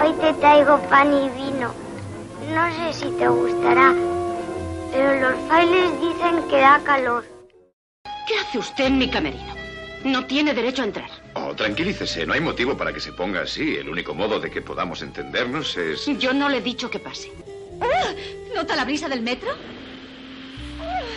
Hoy te traigo pan y vino. No sé si te gustará, pero los frailes dicen que da calor. ¿Qué hace usted en mi camerino? No tiene derecho a entrar. Oh, tranquilícese, no hay motivo para que se ponga así. El único modo de que podamos entendernos es... Yo no le he dicho que pase. Ah, ¿Nota la brisa del metro?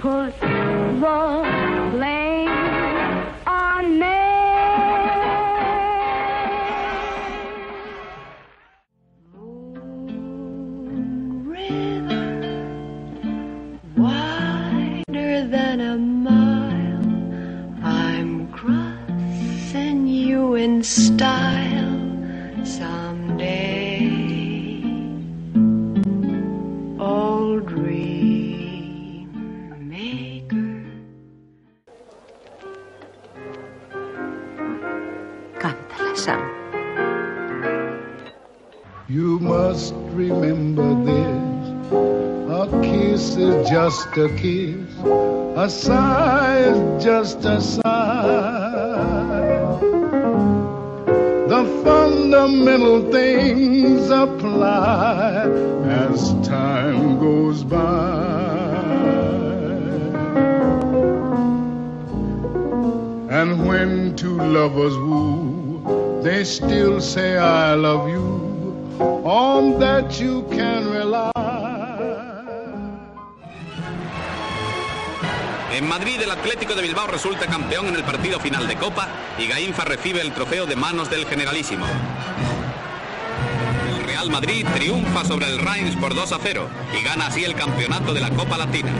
Put the blame on on Mame. wider than a mile. I'm crossing you in style someday. Cántala, Sam. You must remember this. A kiss is just a kiss. A sigh is just a sigh. The fundamental things apply as time goes by. And when two lovers woo, they still say I love you. On that you can rely. En Madrid, el Atlético de Bilbao resulta campeón en el partido final de Copa y Gainza recibe el trofeo de manos del Generalísimo. El Real Madrid triunfa sobre el Reims por 2 a 0 y gana así el campeonato de la Copa Latina.